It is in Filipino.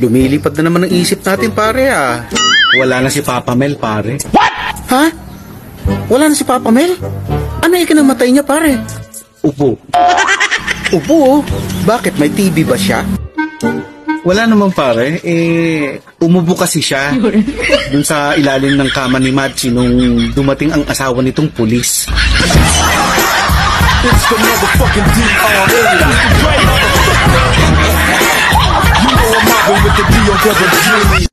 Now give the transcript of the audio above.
Lumilipad na naman ang isip natin pare ah. Wala na si Papa Mel, pare. Ha? Wala na si Papa Mel? Ano ikinamatay niya pare? Upo. Upo. Bakit may TV ba siya? Wala naman, pare. Eh, umubo kasi siya. Dun sa ilalim ng kama ni Machi nung dumating ang asawa nitong pulis. It's the motherfucking D.R.E. double G.